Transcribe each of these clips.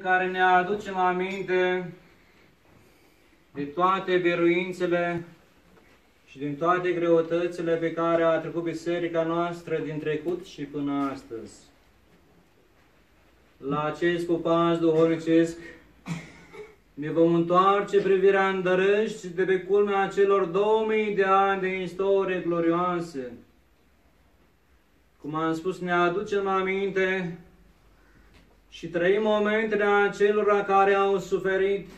care ne aducem aminte de toate biruințele și din toate greutățile pe care a trecut biserica noastră din trecut și până astăzi. La acest pupaz duhovnicesc ne vom întoarce privirea îndărăști de pe culmea celor 2000 de ani de istorie glorioase. Cum am spus, ne aducem aminte și trăim momentele acelora care au suferit,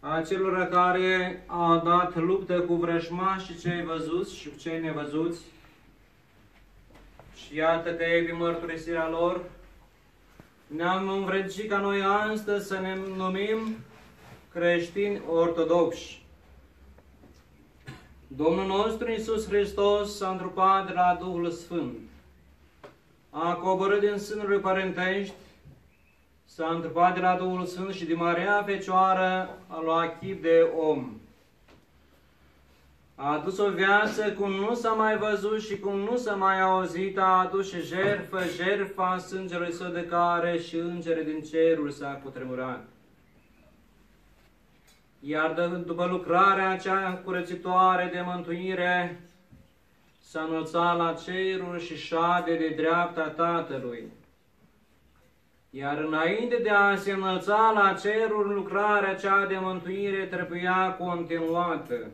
acelora care au dat luptă cu vrăjmașii cei văzuți și cu cei nevăzuți. Și iată că evi mărturisirea lor, ne-am învredicit ca noi astăzi să ne numim creștini ortodoxi. Domnul nostru Iisus Hristos s-a întrupat de la Duhul Sfânt. A coborât din sânul părintești, s-a întrupat de la Duhul Sfânt și de Maria Fecioară a luat chip de om. A adus o viață cum nu s-a mai văzut și cum nu s-a mai auzit, a adus și jertfă, jertfa sângelui său de care și îngere din cerul s-a cutremurat. Iar după lucrarea aceea curățitoare de mântuire, s-a înălțat la cerul și șade de dreapta Tatălui. Iar înainte de a se înălța la cerul, lucrarea cea de mântuire trebuia continuată.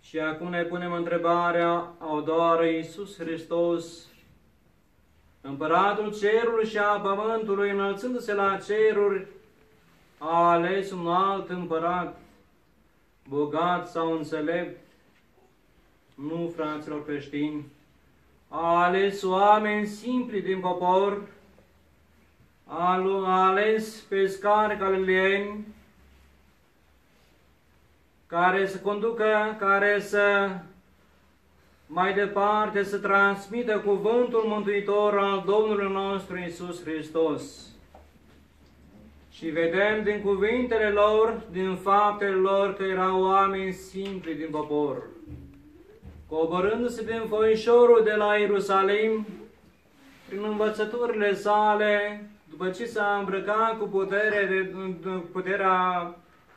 Și acum ne punem întrebarea, au doar Iisus Hristos, Împăratul cerului și a pământului, înălțându-se la ceruri, a ales un alt împărat, bogat sau înțelept, nu, fraților creștini, a ales oameni simpli din popor, a ales pescari galileeni, care să conducă, care să mai departe să transmită cuvântul mântuitor al Domnului nostru Isus Hristos. Și vedem din cuvintele lor, din faptele lor, că erau oameni simpli din popor. Coborându-se din foișorul de la Ierusalim, prin învățăturile sale, după ce s-a îmbrăcat cu putere de, puterea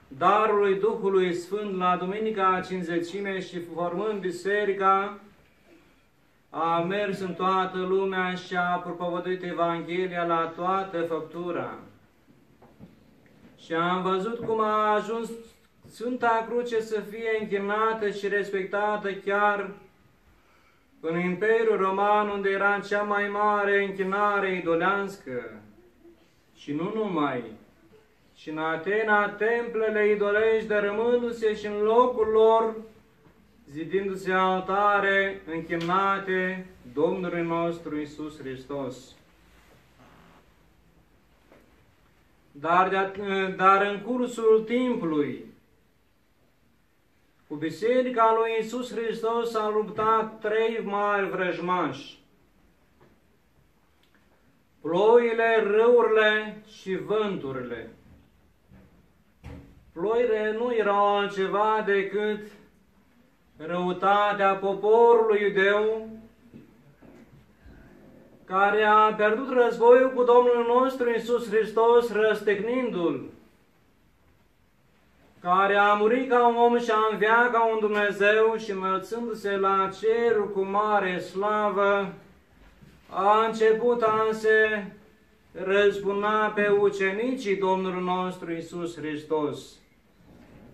darului Duhului Sfânt la Duminica Cinzecime și formând biserica, a mers în toată lumea și a propovăduit Evanghelia la toată făptura. Și am văzut cum a ajuns Sfânta Cruce să fie închinată și respectată chiar în Imperiul Roman, unde era cea mai mare închinare idoleanță. Și nu numai, și în Atena templele idolești dărâmându-se și în locul lor, zidindu-se altare închinate Domnului nostru Isus Hristos. Dar, de, dar în cursul timpului, cu Biserica lui Isus Hristos a luptat trei mari vrăjmași. Ploile, râurile și vânturile. Ploile nu erau altceva decât răutatea poporului iudeu care a pierdut războiul cu Domnul nostru Isus Hristos, răstecnindu-L, care a murit ca un om și a înviat ca un Dumnezeu și înălțându-se la cerul cu mare slavă, a început a se răzbuna pe ucenicii Domnului nostru Isus Hristos.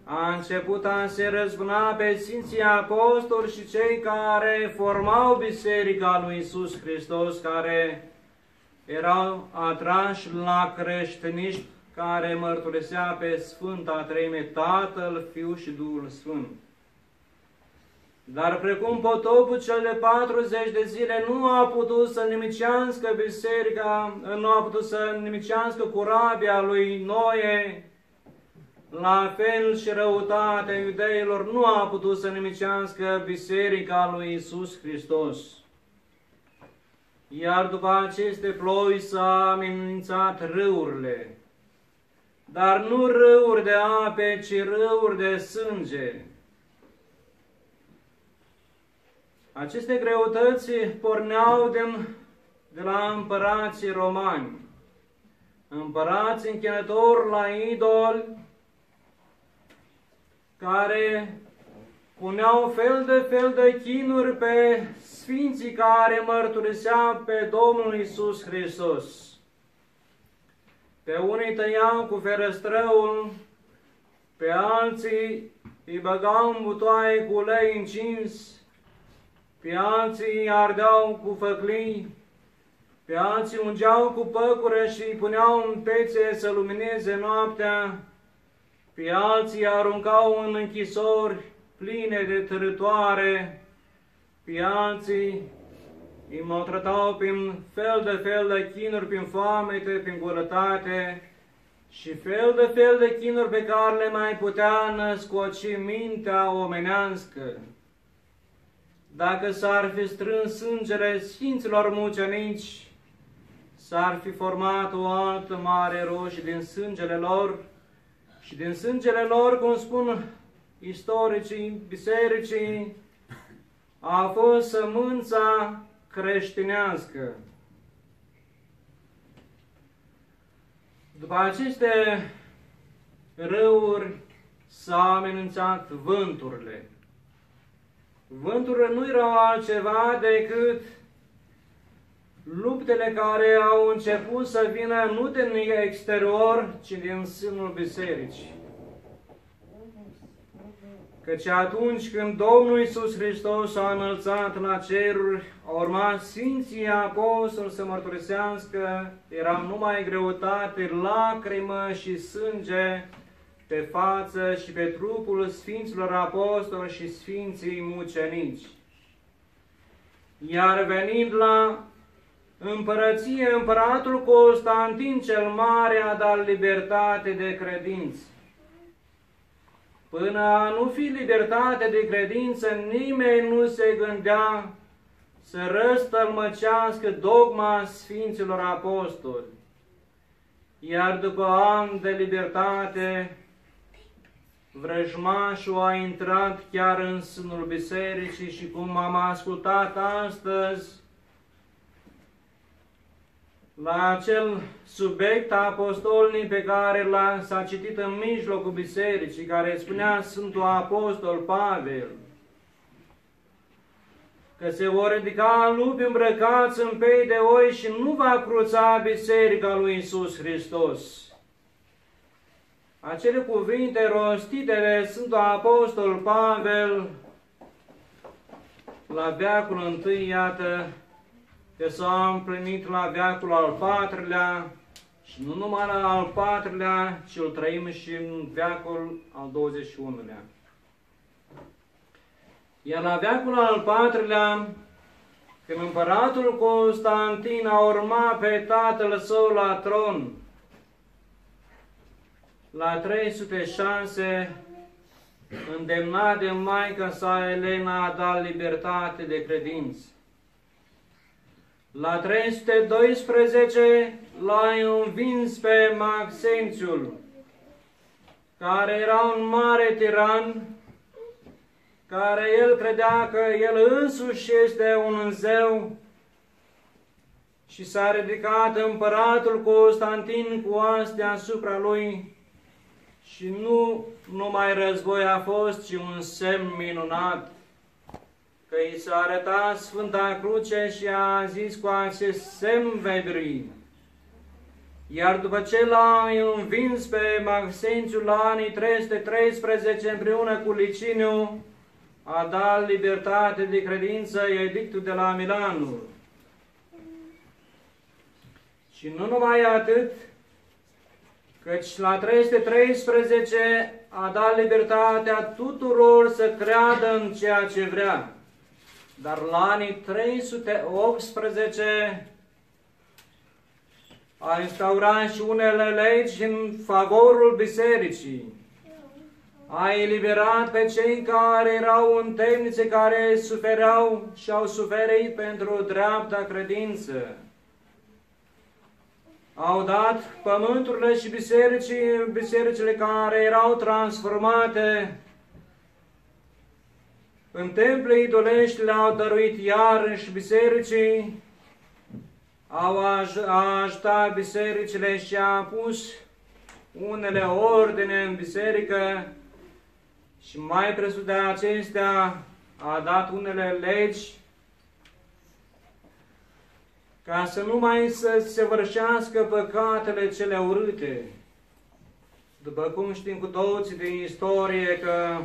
A început a se răzbuna pe Sfinții Apostoli și cei care formau Biserica lui Isus Hristos, care erau atrași la creștinism care mărturisea pe Sfânta Treime, Tatăl, Fiul și Duhul Sfânt. Dar precum potopul cel de 40 de zile nu a putut să nimicească biserica, nu a putut să nimicească curabia lui Noe, la fel și răutatea iudeilor nu a putut să nimicească biserica lui Isus Hristos. Iar după aceste ploi s-a amenințat râurile, dar nu râuri de ape, ci râuri de sânge. Aceste greutăți porneau din, de la împărații romani. împărați închinători la idol, care puneau fel de fel de chinuri pe sfinții care mărturiseau pe Domnul Isus Hristos. Pe unii tăiau cu ferăstrăul, pe alții îi băgau în butoaie cu ulei încins, pe alții îi ardeau cu făclii, pe alții ungeau cu păcură și îi puneau în pețe să lumineze noaptea, pe alții aruncau în închisori pline de târătoare, pe alții îi maltratau prin fel de fel de chinuri, prin foamete, prin golătate și fel de fel de chinuri pe care le mai putea născoci mintea omenească. Dacă s-ar fi strâns sângele Sfinților mucenici, s-ar fi format o altă mare roșie din sângele lor și din sângele lor, cum spun istoricii bisericii, a fost sămânța creștinească. După aceste râuri s-au amenințat vânturile. Vânturile nu erau altceva decât luptele care au început să vină nu din exterior, ci din sânul bisericii. Căci atunci când Domnul Iisus Hristos a înălțat la ceruri, a urmat Sfinții Apostoli să mărturisească, era numai greutate, lacrimă și sânge pe față și pe trupul Sfinților Apostoli și Sfinții Mucenici. Iar venind la împărăție, împăratul Constantin cel Mare a dat libertate de credință. Până a nu fi libertate de credință, nimeni nu se gândea să răstălmăcească dogma Sfinților Apostoli. Iar după ani de libertate, vrăjmașul a intrat chiar în sânul bisericii și cum am ascultat astăzi, la acel subiect apostolnic pe care l-a, s-a citit în mijlocul bisericii, care spunea Sfântul Apostol Pavel, că se vor ridica lupi îmbrăcați în pei de oi și nu va cruța biserica lui Isus Hristos. Acele cuvinte rostite de Sfântul Apostol Pavel la veacul întâi, iată, că s-a împlinit la veacul al patrulea și nu numai la al patrulea, ci îl trăim și în veacul al 21-lea. Iar la veacul al patrulea, când împăratul Constantin a urmat pe tatăl său la tron, la 306, îndemnat de Maica sa Elena a dat libertate de credință. La 312 l-a învins pe Maxențiul, care era un mare tiran, care el credea că el însuși este un zeu și s-a ridicat împăratul Constantin cu astea asupra lui și nu numai război a fost, ci un semn minunat că i s-a arătat Sfânta Cruce și a zis cu acest semn vei Iar după ce l-a învins pe Maxențiu la anii 313 împreună cu Liciniu, a dat libertate de credință edictul de la Milanul. Și nu numai atât, căci la 313 a dat libertatea tuturor să creadă în ceea ce vrea. Dar la anii 318 a instaurat și unele legi în favorul bisericii. A eliberat pe cei care erau în temnițe, care sufereau și au suferit pentru dreapta credință. Au dat pământurile și bisericii, bisericile care erau transformate în temple idolești le-au dăruit iarăși bisericii au aj- a ajutat bisericile și a pus unele ordine în biserică și mai presus de acestea a dat unele legi ca să nu mai să se vărșească păcatele cele urâte. După cum știm cu toții din istorie că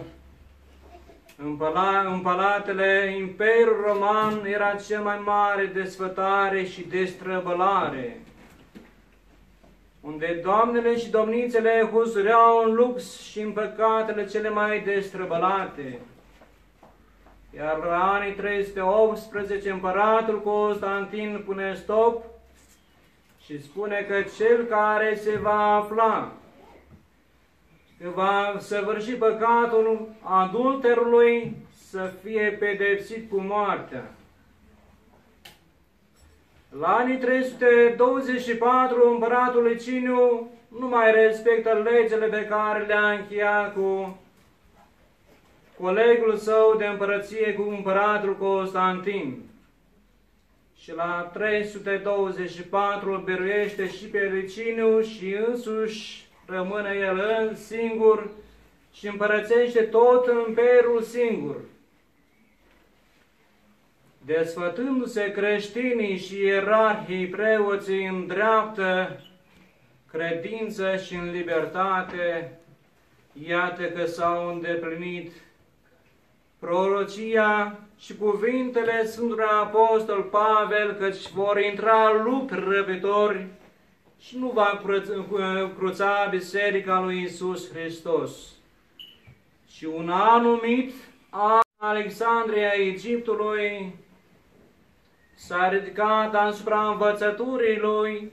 în, pala, în palatele Imperiul Roman era cea mai mare desfătare și destrăbălare, unde doamnele și domnițele huzureau în lux și în păcatele cele mai destrăbălate. Iar la anii 318 împăratul Constantin pune stop și spune că cel care se va afla că va săvârși păcatul adulterului să fie pedepsit cu moartea. La anii 324, împăratul Liciniu nu mai respectă legile pe care le-a încheiat cu colegul său de împărăție cu împăratul Constantin. Și la 324 îl biruiește și pe Liciniu și însuși rămâne el singur și împărățește tot imperiul singur. Desfătându-se creștinii și ierarhii preoții în dreaptă credință și în libertate, iată că s-au îndeplinit prorocia și cuvintele Sfântului Apostol Pavel, căci vor intra lupi răpitori și nu va cruța Biserica lui Isus Hristos. Și un anumit a Alexandria Egiptului s-a ridicat asupra învățăturii lui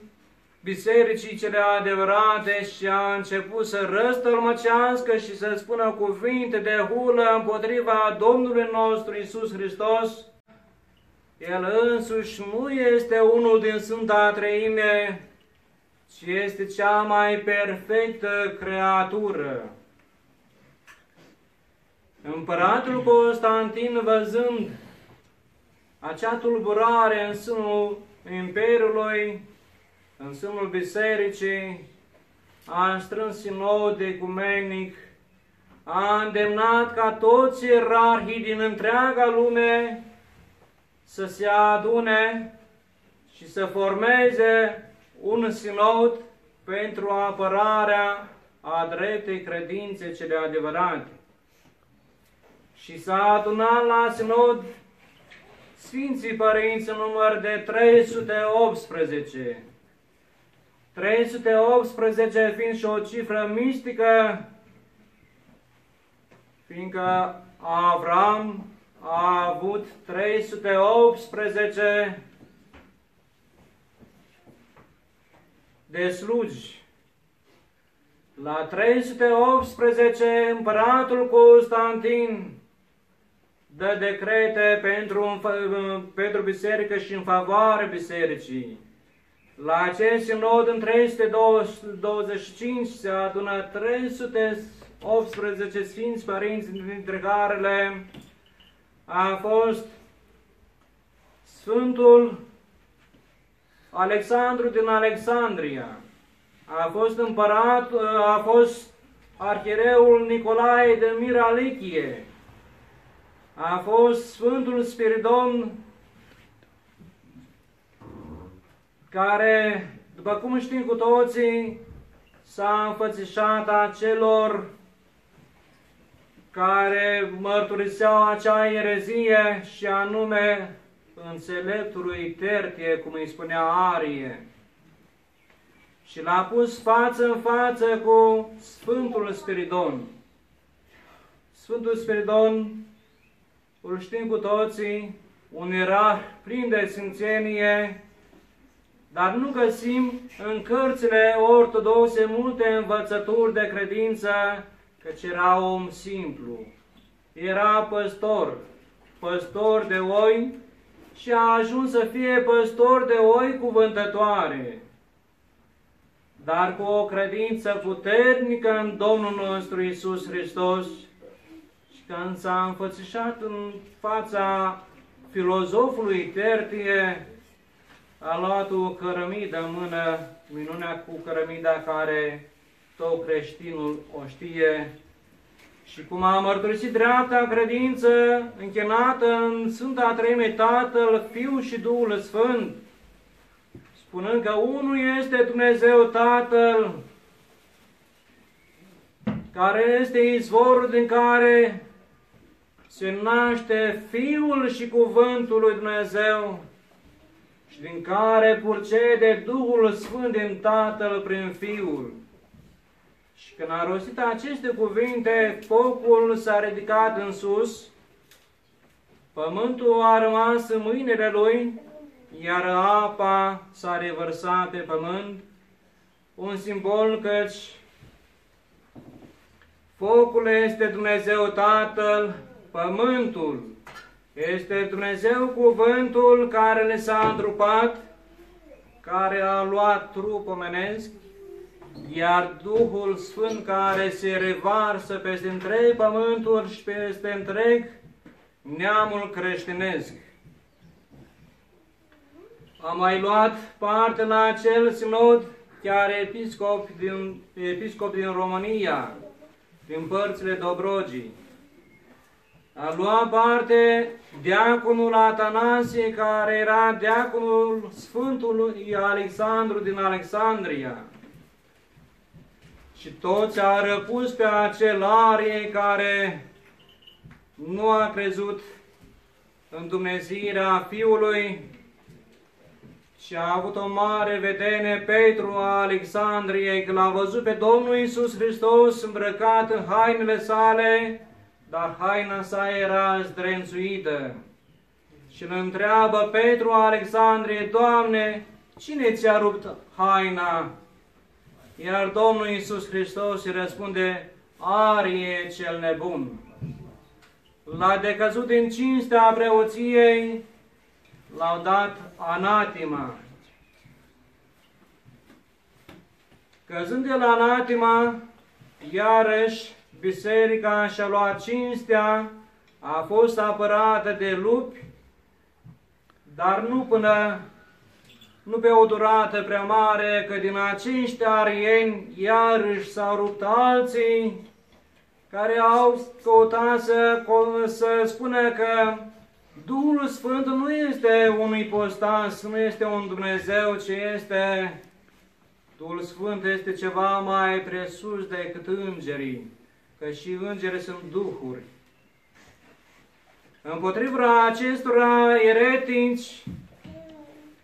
bisericii cele adevărate și a început să răstălmăcească și să spună cuvinte de hulă împotriva Domnului nostru Isus Hristos, El însuși nu este unul din Sfânta Treime, ci este cea mai perfectă creatură. Împăratul Constantin, văzând acea tulburare în sânul Imperiului, în sânul Bisericii, a strâns sinod ecumenic, a îndemnat ca toți ierarhii din întreaga lume să se adune și să formeze un sinod pentru apărarea a dreptei credințe cele adevărate. Și s-a adunat la sinod Sfinții Părinți în număr de 318. 318 fiind și o cifră mistică, fiindcă Avram a avut 318 de slugi. La 318 împăratul Constantin dă decrete pentru, pentru biserică și în favoare bisericii. La acest sinod în 325 se adună 318 sfinți părinți, dintre care a fost Sfântul Alexandru din Alexandria, a fost împărat, a fost arhireul Nicolae de Miralichie, a fost Sfântul Spiridon, care, după cum știm cu toții, s-a înfățișat acelor care mărturiseau acea erezie și anume înțeleptului Tertie, cum îi spunea Arie. Și l-a pus față în față cu Sfântul Spiridon. Sfântul Spiridon, îl știm cu toții, un era plin de sfințenie, dar nu găsim în cărțile ortodoxe multe învățături de credință, căci era om simplu. Era păstor, păstor de oi și a ajuns să fie păstor de oi cuvântătoare, dar cu o credință puternică în Domnul nostru Isus Hristos și când s-a înfățișat în fața filozofului Tertie, a luat o cărămidă în mână, minunea cu cărămida care tot creștinul o știe, și cum a mărturisit dreapta credință închinată în Sfânta Treime Tatăl, Fiul și Duhul Sfânt, spunând că unul este Dumnezeu Tatăl, care este izvorul din care se naște Fiul și Cuvântul lui Dumnezeu și din care purcede Duhul Sfânt din Tatăl prin Fiul. Și când a rostit aceste cuvinte, focul s-a ridicat în sus, pământul a rămas în mâinile lui, iar apa s-a revărsat pe pământ, un simbol căci focul este Dumnezeu Tatăl, pământul este Dumnezeu cuvântul care le s-a întrupat, care a luat trup omenesc, iar Duhul Sfânt care se revarsă peste întreg pământul și peste întreg neamul creștinesc. Am mai luat parte la acel sinod chiar episcop din, episcop din România, din părțile Dobrogii. A luat parte diaconul Atanasie, care era diaconul Sfântului Alexandru din Alexandria. Și toți a răpus pe acel arie care nu a crezut în Dumnezeirea Fiului și a avut o mare vedenie Petru a Alexandriei când l-a văzut pe Domnul Isus Hristos îmbrăcat în hainele sale, dar haina sa era zdrențuită. Și îl întreabă Petru a Alexandriei, Doamne, cine ți-a rupt haina? Iar Domnul Iisus Hristos îi răspunde, Arie cel nebun. L-a decăzut din cinstea preoției, l-au dat anatima. Căzând de la anatima, iarăși biserica și-a luat cinstea, a fost apărată de lupi, dar nu până nu pe o durată prea mare, că din acești arieni iarăși s-au rupt alții care au căutat să, să spună că Duhul Sfânt nu este un ipostas, nu este un Dumnezeu, ci este Duhul Sfânt este ceva mai presus decât îngerii, că și îngerii sunt duhuri. Împotriva acestora eretici,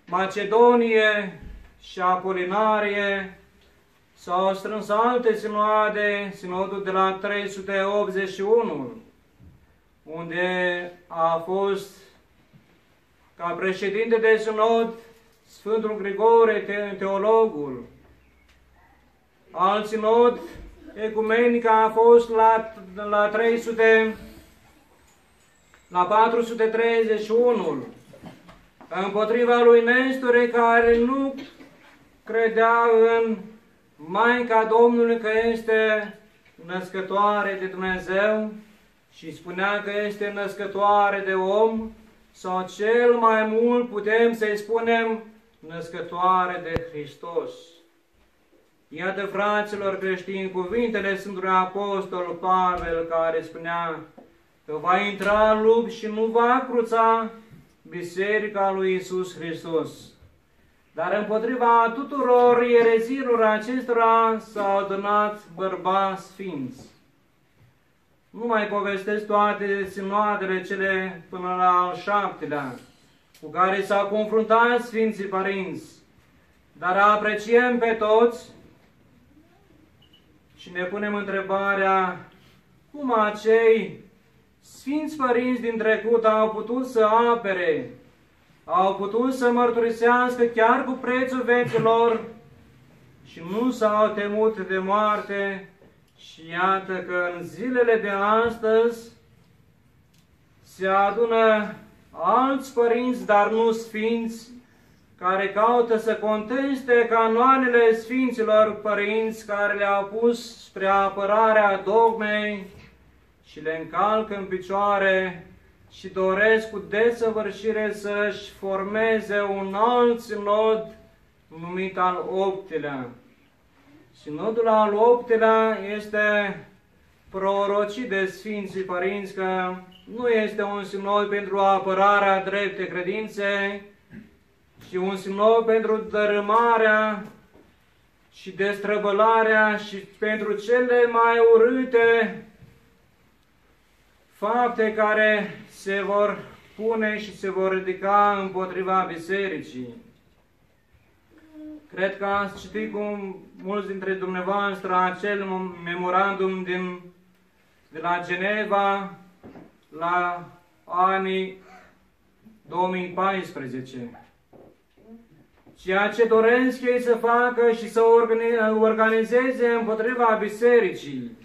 Macedonie și Apolinarie, s-au strâns alte sinoade, sinodul de la 381, unde a fost ca președinte de sinod Sfântul Grigore, teologul. Alt sinod ecumenic a fost la, la 300, la 431, împotriva lui Nestore care nu credea în Maica Domnului că este născătoare de Dumnezeu și spunea că este născătoare de om, sau cel mai mult putem să-i spunem născătoare de Hristos. Iată, fraților creștini, cuvintele Sfântului Apostol Pavel care spunea că va intra în lup și nu va cruța Biserica lui Isus Hristos. Dar împotriva tuturor erezilor acestora s-au adunat bărbați sfinți. Nu mai povestesc toate sinoadele cele până la al șaptelea, cu care s-au confruntat Sfinții Părinți, dar apreciem pe toți și ne punem întrebarea cum acei Sfinți părinți din trecut au putut să apere, au putut să mărturisească chiar cu prețul veților și nu s-au temut de moarte? Și iată că în zilele de astăzi se adună alți părinți, dar nu sfinți, care caută să conteste canoanele sfinților părinți care le-au pus spre apărarea dogmei și le încalcă în picioare și doresc cu desăvârșire să-și formeze un alt sinod numit al optelea. Sinodul al optelea este prorocit de Sfinții Părinți că nu este un sinod pentru apărarea drepte credinței, ci un sinod pentru dărâmarea și destrăbălarea și pentru cele mai urâte fapte care se vor pune și se vor ridica împotriva bisericii. Cred că ați citit cu mulți dintre dumneavoastră acel memorandum din, de la Geneva la anii 2014. Ceea ce doresc ei să facă și să organizeze împotriva bisericii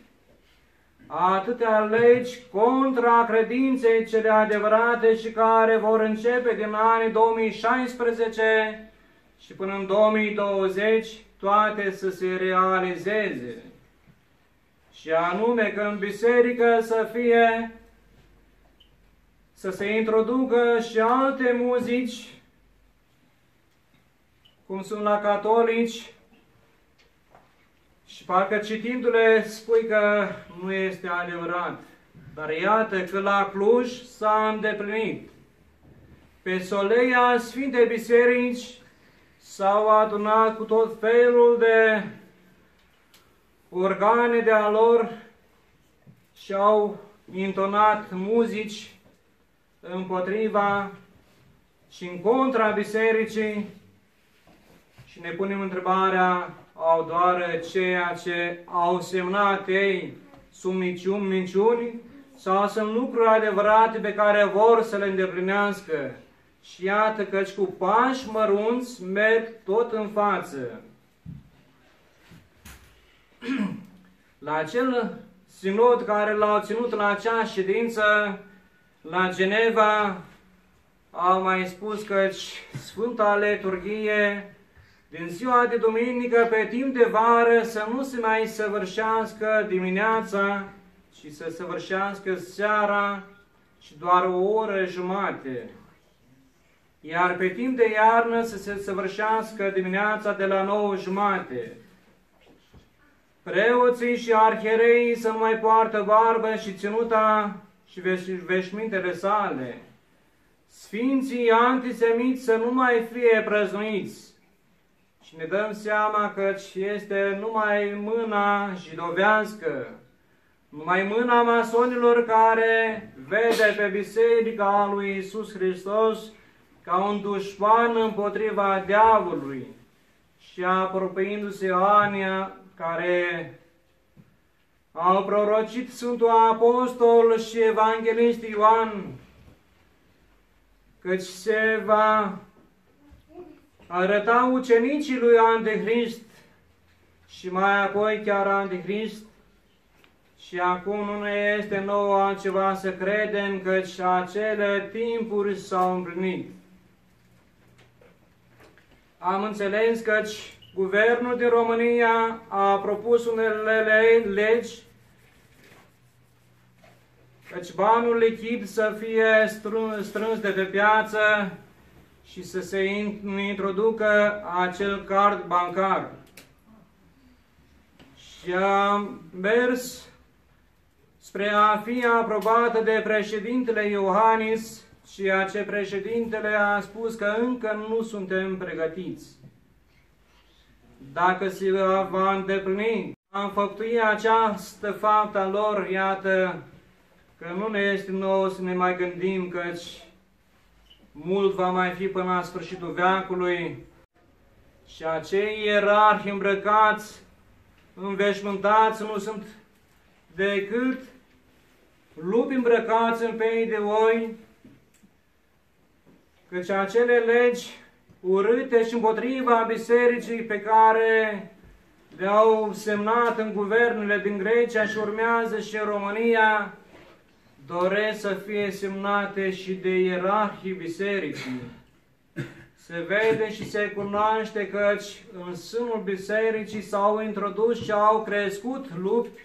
atâtea legi contra credinței cele adevărate și care vor începe din anii 2016 și până în 2020 toate să se realizeze. Și anume că în biserică să fie, să se introducă și alte muzici, cum sunt la catolici, și parcă citindu-le spui că nu este adevărat. Dar iată că la Cluj s-a îndeplinit. Pe soleia Sfintei Biserici s-au adunat cu tot felul de organe de a lor și au intonat muzici împotriva și în contra bisericii și ne punem întrebarea au doar ceea ce au semnat ei sunt minciuni, minciuni sau sunt lucruri adevărate pe care vor să le îndeplinească. Și iată căci cu pași mărunți merg tot în față. La acel sinod care l-au ținut la acea ședință la Geneva, au mai spus că Sfânta Liturghie din ziua de duminică pe timp de vară să nu se mai săvârșească dimineața, ci să săvârșească seara și doar o oră jumate. Iar pe timp de iarnă să se săvârșească dimineața de la 9 jumate. Preoții și arhiereii să nu mai poartă barbă și ținuta și veșmintele sale. Sfinții antisemiți să nu mai fie prăznuiți și ne dăm seama că este numai mâna jidovească, numai mâna masonilor care vede pe Biserica lui Isus Hristos ca un dușman împotriva diavolului și apropiindu-se Ania care au prorocit Sfântul Apostol și Evanghelist Ioan, căci se va arăta ucenicii lui Antichrist și mai apoi chiar Antichrist și acum nu ne este nouă altceva să credem că și acele timpuri s-au împlinit. Am înțeles că guvernul din România a propus unele legi căci banul lichid să fie strâns de pe piață și să se introducă acel card bancar. Și a mers spre a fi aprobată de președintele Iohannis, ceea ce președintele a spus că încă nu suntem pregătiți. Dacă se va îndeplini, am făptuit această faptă a lor, iată, că nu ne este nouă să ne mai gândim căci mult va mai fi până la sfârșitul veacului. Și acei ierarhi îmbrăcați, înveșmântați, nu sunt decât lupi îmbrăcați în pei de oi, căci acele legi urâte și împotriva bisericii pe care le-au semnat în guvernele din Grecia și urmează și în România, doresc să fie semnate și de ierarhii bisericii. Se vede și se cunoaște căci în sânul bisericii s-au introdus și au crescut lupi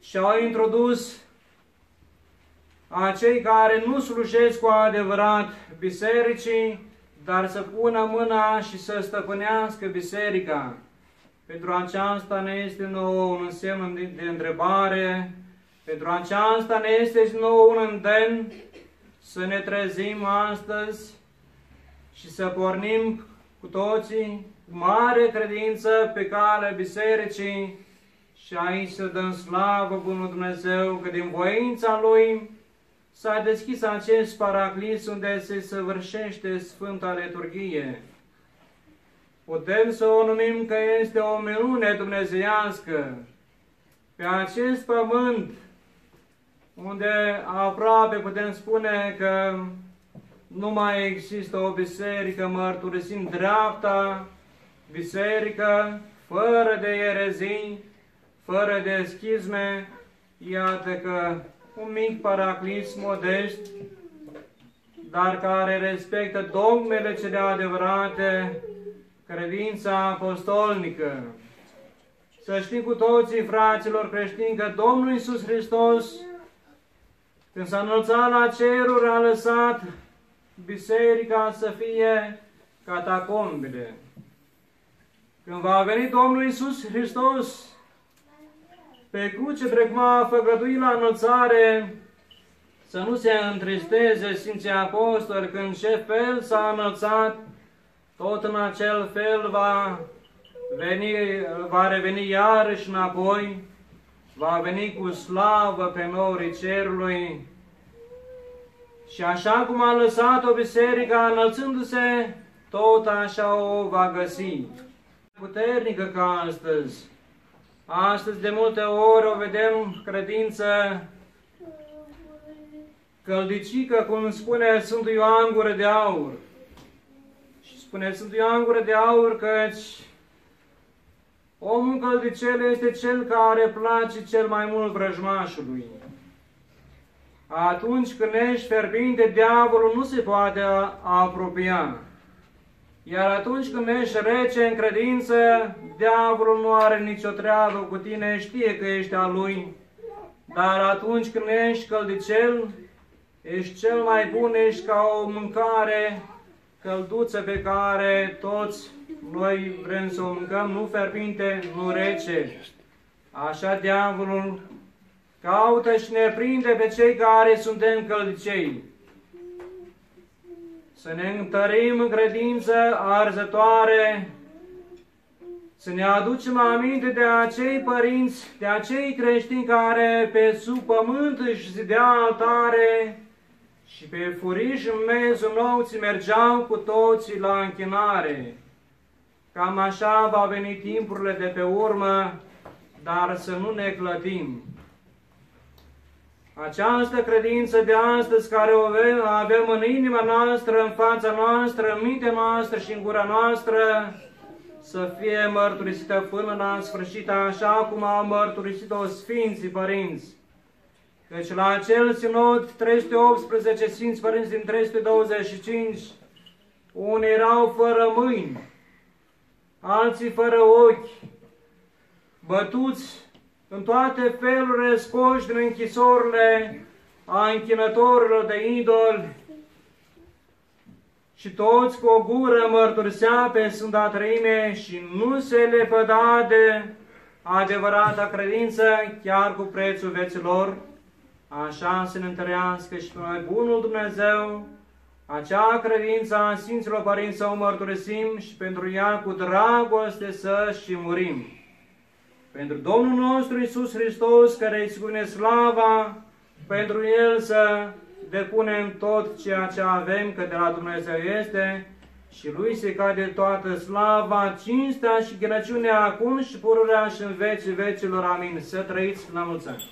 și au introdus acei care nu slujesc cu adevărat bisericii, dar să pună mâna și să stăpânească biserica. Pentru aceasta ne este nou un semn de, de întrebare, pentru aceasta ne este nou un îndemn să ne trezim astăzi și să pornim cu toții cu mare credință pe calea bisericii și aici să dăm slavă Bunul Dumnezeu că din voința Lui s-a deschis acest paraclis unde se săvârșește Sfânta Liturghie. Putem să o numim că este o minune dumnezeiască pe acest pământ unde aproape putem spune că nu mai există o biserică mărturisind dreapta, biserică fără de erezii, fără de schizme, iată că un mic paraclis modest, dar care respectă dogmele cele adevărate, credința apostolnică. Să știm cu toții, fraților creștini, că Domnul Iisus Hristos, când s-a înălțat la ceruri, a lăsat biserica să fie catacombile. Când va veni Domnul Iisus Hristos pe cruce, precum a făgăduit la înălțare, să nu se întristeze Sfinții Apostoli când ce fel s-a înălțat, tot în acel fel va, veni, va reveni iarăși înapoi, va veni cu slavă pe norii cerului. Și așa cum a lăsat-o biserica înălțându-se, tot așa o va găsi. Puternică ca astăzi. Astăzi de multe ori o vedem credință căldicică, cum spune Sfântul Ioan Gură de Aur. Și spune Sfântul Ioan Gură de Aur căci omul căldicel este cel care place cel mai mult vrăjmașului. Atunci când ești ferbinte, diavolul nu se poate apropia. Iar atunci când ești rece în credință, diavolul nu are nicio treabă cu tine, știe că ești al lui. Dar atunci când ești căldicel, ești cel mai bun, ești ca o mâncare călduță pe care toți noi vrem să o mâncăm, nu ferbinte, nu rece. Așa diavolul caută și ne prinde pe cei care suntem căldicei să ne întărim în credință arzătoare, să ne aducem aminte de acei părinți, de acei creștini care pe sub pământ își zidea altare și pe furiș în mezul nouții mergeau cu toții la închinare. Cam așa va veni timpurile de pe urmă, dar să nu ne clătim. Această credință de astăzi care o avem în inima noastră, în fața noastră, în mintea noastră și în gura noastră, să fie mărturisită până la sfârșit, așa cum au mărturisit-o Sfinții Părinți. Căci la acel sinod 318 Sfinți Părinți din 325, unii erau fără mâini, alții fără ochi, bătuți în toate felurile scoși din închisorile a închinătorilor de idoli. Și toți cu o gură mărturisea pe Sfânta Trăime și nu se le păda de adevărata credință, chiar cu prețul veților, așa să ne întărească și pe noi Bunul Dumnezeu, acea credință a Sfinților Părinți să o mărturisim și pentru ea cu dragoste să și murim. Pentru Domnul nostru Isus Hristos, care îi spune slava, pentru El să depunem tot ceea ce avem, că de la Dumnezeu este, și Lui se cade toată slava, cinstea și ghinăciunea acum și pururea și în vecii vecilor. Amin. Să trăiți la mulți ani.